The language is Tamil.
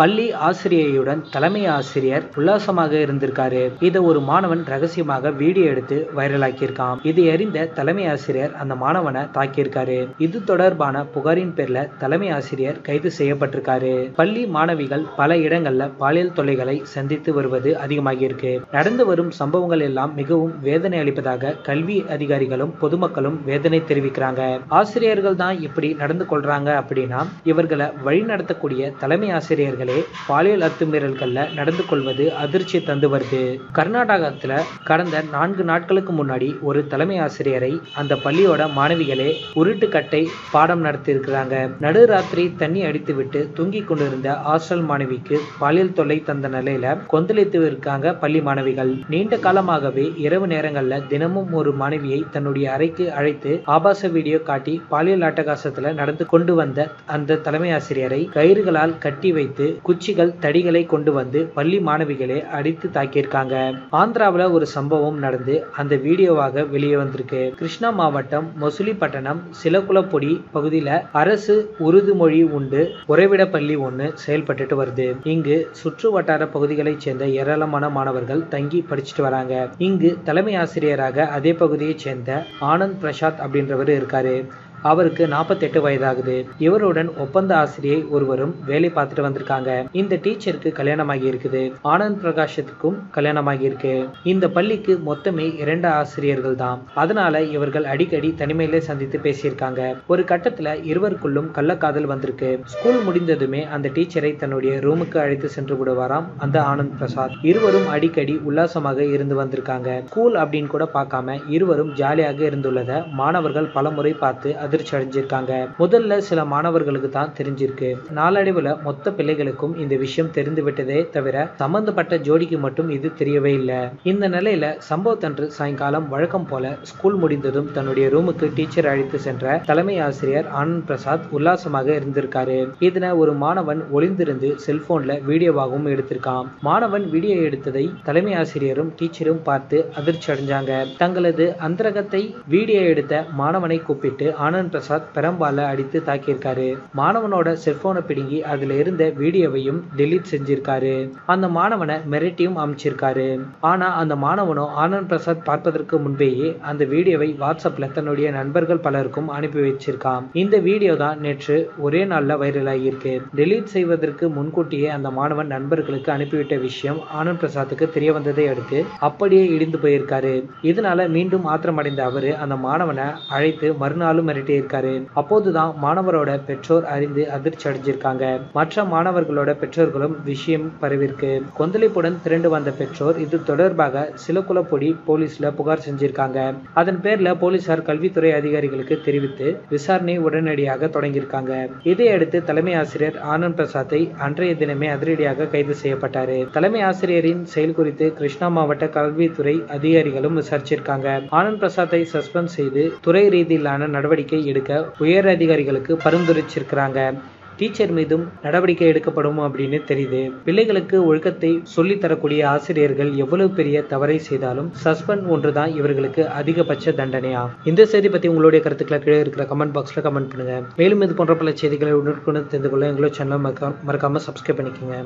பள்ளி ஆசிரியையுடன் தலைமை ஆசிரியர் உல்லாசமாக இருந்திருக்காரு. இதை ஒரு மாணவன் ரகசியமாக வீடியோ எடுத்து வைரலாக்கியிருக்கான். இதை அறிந்த தலைமை ஆசிரியர் அந்த மாணவனை தாக்கியிருக்காரு. இது தொடர்பான புகாரின் பேர்ல தலைமை ஆசிரியர் கைது செய்யப்பட்டிருக்காரு. பள்ளி மாணவிகள் பல இடங்கள்ல பாலியல் தொல்லைகளை சந்தித்து வருவது அதிகமாகியிருக்கு. நடந்து வரும் சம்பவங்கள் எல்லாம் மிகவும் வேதனை அளிப்பதாக கல்வி அதிகாரிகளும் பொதுமக்களும் வேதனை தெரிவிக்கிறாங்க. ஆசிரியர்கள் தான் இப்படி நடந்து கொள்றாங்க அப்படின்னா இவர்களை வழிநடத்தக்கூடிய தலைமை ஆசிரியர்கள் பாலியல் அத்துமீறல்கள்ல நடந்து கொள்வது அதிர்ச்சியை தந்து வருது கர்நாடகத்துல கடந்த நான்கு நாட்களுக்கு முன்னாடி ஒரு தலைமை ஆசிரியரை அந்த பள்ளியோட மாணவிகளே உருட்டு கட்டை பாடம் நடத்தி இருக்கிறாங்க நடுராத்திரி தண்ணி அடித்து விட்டு தூங்கிக் கொண்டிருந்த ஹாஸ்டல் மாணவிக்கு பாலியல் தொல்லை தந்த நிலையில கொந்தளித்து இருக்காங்க பள்ளி மாணவிகள். நீண்ட காலமாகவே இரவு நேரங்கள்ல தினமும் ஒரு மாணவியை தன்னுடைய அறைக்கு அழைத்து ஆபாச வீடியோ காட்டி பாலியல் அட்டகாசத்துல நடந்து கொண்டு வந்த அந்த தலைமை ஆசிரியரை கயிறுகளால் கட்டி வைத்து குச்சிகள் தடிகளை கொண்டு வந்து பள்ளி மாணவிகளை அடித்து தாக்கியிருக்காங்க. ஆந்திராவுல ஒரு சம்பவம் நடந்து அந்த வீடியோவாக வெளியே வந்திருக்கு. கிருஷ்ணா மாவட்டம் மொசுலிப்பட்டணம் சிலகுலப்பொடி பகுதியில அரசு உறுதிமொழி உண்டு உறைவிட பள்ளி ஒன்று செயல்பட்டுட்டு வருது. இங்கு சுற்று வட்டார பகுதிகளைச் சேர்ந்த ஏராளமான மாணவர்கள் தங்கி படிச்சுட்டு வராங்க. இங்கு தலைமை ஆசிரியராக அதே பகுதியைச் சேர்ந்த ஆனந்த் பிரசாத் அப்படின்றவர் இருக்காரு. அவருக்கு நாற்பத்தெட்டு வயதாகுது. இவருடன் ஒப்பந்த ஆசிரியை ஒருவரும் வேலை பார்த்துட்டு வந்திருக்காங்க. இந்த டீச்சருக்கு கல்யாணமாகி இருக்குது. ஆனந்த் பிரகாஷத்துக்கும் கல்யாணமாகி இருக்கு. இந்த பள்ளிக்கு மொத்தமே இரண்டு ஆசிரியர்கள் தான். அதனால இவர்கள் அடிக்கடி தனிமையில சந்தித்து பேசியிருக்காங்க. ஒரு கட்டத்துல இருவருக்குள்ளும் கள்ளக்காதல் வந்திருக்கு. ஸ்கூல் முடிந்ததுமே அந்த டீச்சரை தன்னுடைய ரூமுக்கு அழைத்து சென்று விடுவாராம் அந்த ஆனந்த் பிரசாத். இருவரும் அடிக்கடி உல்லாசமாக இருந்து வந்திருக்காங்க. ஸ்கூல் அப்படின்னு கூட பார்க்காம இருவரும் ஜாலியாக இருந்துள்ளத மாணவர்கள் பலமுறை பார்த்து அதிர்ச்சி அடைஞ்சிருக்காங்க. முதல்ல சில மாணவர்களுக்கு தான் தெரிஞ்சிருக்கு. நாளடைவுல மொத்த பிள்ளைகளுக்கும் இந்த விஷயம் தெரிந்து விட்டதே தவிர சம்பந்தப்பட்ட ஜோடிக்கு மட்டும் இது தெரியவே இல்லை. இந்த நிலையில சம்பவத்தன்று சாயங்காலம் வழக்கம் போல ஸ்கூல் முடிந்ததும் தன்னுடைய ரூமுக்கு டீச்சர் அழைத்து சென்ற தலைமை ஆசிரியர் ஆனந்த் பிரசாத் உல்லாசமாக இருந்திருக்காரு. இதுல ஒரு மாணவன் ஒளிந்திருந்து செல்போன்ல வீடியோவாகவும் எடுத்திருக்கான். மாணவன் வீடியோ எடுத்ததை தலைமை ஆசிரியரும் டீச்சரும் பார்த்து அதிர்ச்சி அடைஞ்சாங்க. தங்களது அந்தரகத்தை வீடியோ எடுத்த மாணவனை கூப்பிட்டு ஆனந்த் பிரசாத் பெரம்பால அடித்து தாக்கியிருக்காரு. மாணவனோட செல்போனை பிடுங்கி அதுல இருந்த வீடியோவையும் டெலீட் செஞ்சிருக்காரு. அந்த மாணவனை மிரட்டியும் அமைச்சிருக்காரு. ஆனா அந்த மாணவனோ ஆனந்த் பிரசாத் பார்ப்பதற்கு முன்பேயே அந்த வீடியோவை வாட்ஸ்அப்ல தன்னுடைய நண்பர்கள் பலருக்கும் அனுப்பி வச்சிருக்கான் இந்த வீடியோ தான் நேற்று ஒரே நாள்ல வைரல் ஆகியிருக்கு டெலீட் செய்வதற்கு முன்கூட்டியே அந்த மாணவன் நண்பர்களுக்கு அனுப்பிவிட்ட விஷயம் ஆனந்த் பிரசாத்துக்கு தெரிய வந்ததை அடுத்து அப்படியே இடிந்து போயிருக்காரு. இதனால மீண்டும் ஆத்திரமடைந்த அவரு அந்த மாணவனை அழைத்து மறுநாளும் மிரட்டி இருக்காரு. அப்போதுதான் மாணவரோட பெற்றோர் அறிந்து அதிர்ச்சி அடைஞ்சிருக்காங்க. மற்ற மாணவர்களோட பெற்றோர்களும் விஷயம் பரவிருக்கு கொந்தளிப்புடன் திரண்டு வந்த பெற்றோர் இது தொடர்பாக சில குலப்பொடி போலீஸ்ல புகார் செஞ்சிருக்காங்க. அதன் பேர்ல போலீசார் கல்வித்துறை அதிகாரிகளுக்கு தெரிவித்து விசாரணை உடனடியாக தொடங்கியிருக்காங்க. இதையடுத்து தலைமை ஆசிரியர் ஆனந்த் பிரசாத்தை அன்றைய தினமே அதிரடியாக கைது செய்யப்பட்டாரு. தலைமை ஆசிரியரின் செயல் குறித்து கிருஷ்ணா மாவட்ட கல்வித்துறை அதிகாரிகளும் விசாரிச்சிருக்காங்க. ஆனந்த் பிரசாத்தை சஸ்பெண்ட் செய்து துறை ரீதியிலான நடவடிக்கை எடுக்க உயர் அதிகாரிகளுக்கு பரிந்துரைச்சிருக்கிறாங்க. டீச்சர் மீதும் நடவடிக்கை எடுக்கப்படும் அப்படின்னு தெரியுது. பிள்ளைகளுக்கு ஒழுக்கத்தை சொல்லி தரக்கூடிய ஆசிரியர்கள் எவ்வளவு பெரிய தவறை செய்தாலும் சஸ்பெண்ட் ஒன்றுதான் இவர்களுக்கு அதிகபட்ச தண்டனையா? இந்த செய்தி பத்தி உங்களுடைய கருத்துக்களை கீழே இருக்கிற கமெண்ட் பாக்ஸ்ல கமெண்ட் பண்ணுங்க. மேலும் இது போன்ற பல செய்திகளை உடனுக்குடன் தெரிந்து கொள்ள எங்களோட சேனலை மறக்காம சப்ஸ்கிரைப் பண்ணிக்கோங்க.